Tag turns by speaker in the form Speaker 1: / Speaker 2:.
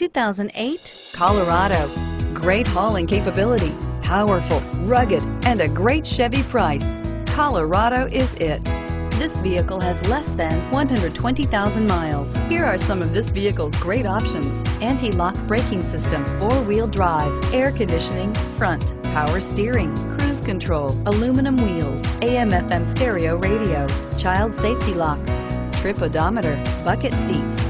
Speaker 1: 2008 Colorado. Great hauling capability, powerful, rugged, and a great Chevy price. Colorado is it. This vehicle has less than 120,000 miles. Here are some of this vehicle's great options. Anti-lock braking system, four-wheel drive, air conditioning, front, power steering, cruise control, aluminum wheels, AM FM stereo radio, child safety locks, trip odometer, bucket seats.